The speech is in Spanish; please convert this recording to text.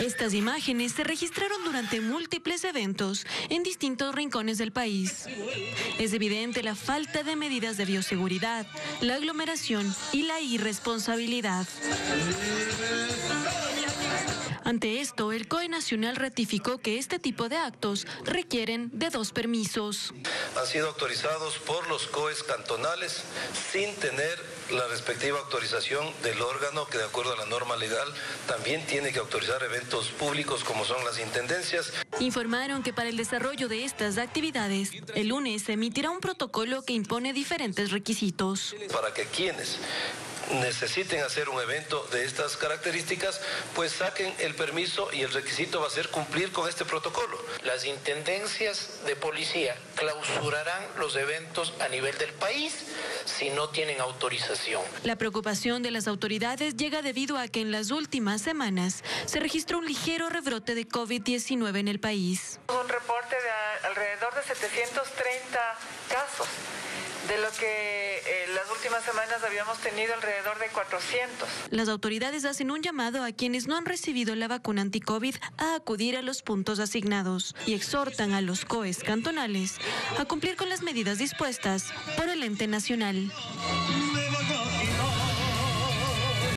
Estas imágenes se registraron durante múltiples eventos en distintos rincones del país. Es evidente la falta de medidas de bioseguridad, la aglomeración y la irresponsabilidad. Ante esto, el COE Nacional ratificó que este tipo de actos requieren de dos permisos. Han sido autorizados por los COEs cantonales sin tener la respectiva autorización del órgano que de acuerdo a la norma legal también tiene que autorizar eventos públicos como son las intendencias. Informaron que para el desarrollo de estas actividades, el lunes se emitirá un protocolo que impone diferentes requisitos. Para que quienes necesiten hacer un evento de estas características, pues saquen el permiso y el requisito va a ser cumplir con este protocolo. Las intendencias de policía clausurarán los eventos a nivel del país si no tienen autorización. La preocupación de las autoridades llega debido a que en las últimas semanas se registró un ligero rebrote de COVID-19 en el país. Un reporte de alrededor de 730 casos de lo que las últimas semanas habíamos tenido alrededor de 400. Las autoridades hacen un llamado a quienes no han recibido la vacuna anti-COVID a acudir a los puntos asignados y exhortan a los COEs cantonales a cumplir con las medidas dispuestas por el ente nacional.